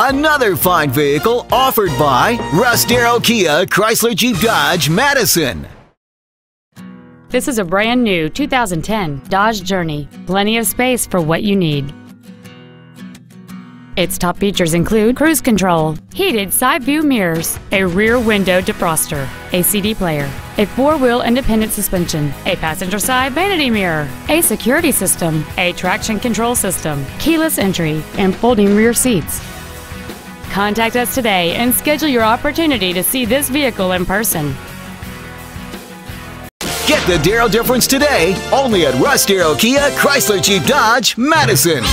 Another fine vehicle offered by Russ Darrow Kia Chrysler Jeep Dodge Madison. This is a brand new 2010 Dodge Journey. Plenty of space for what you need. Its top features include cruise control, heated side view mirrors, a rear window defroster, a CD player, a four-wheel independent suspension, a passenger side vanity mirror, a security system, a traction control system, keyless entry, and folding rear seats. Contact us today and schedule your opportunity to see this vehicle in person. Get the Darrow difference today only at Russ Darrow Kia Chrysler Jeep Dodge Madison.